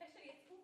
Perfectionismo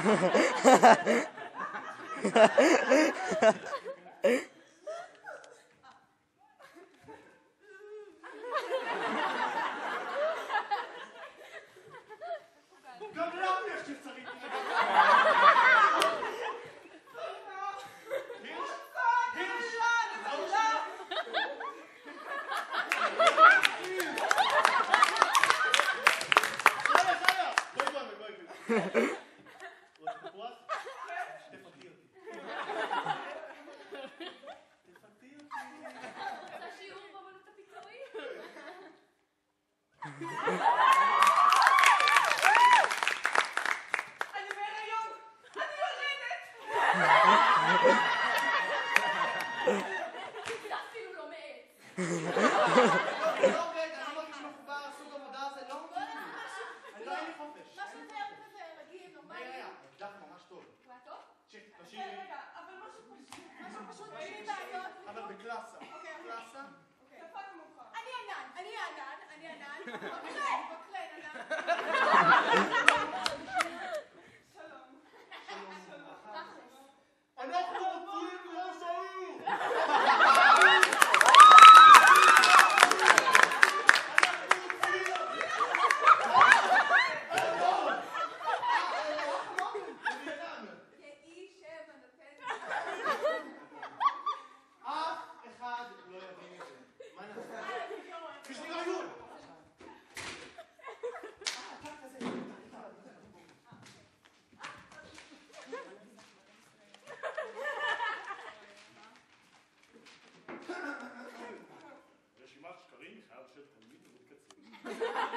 Ha ha ha. ハハハハ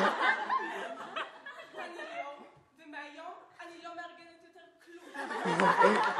לא, ומהיום אני לא מארגנת יותר כלום. אוקיי.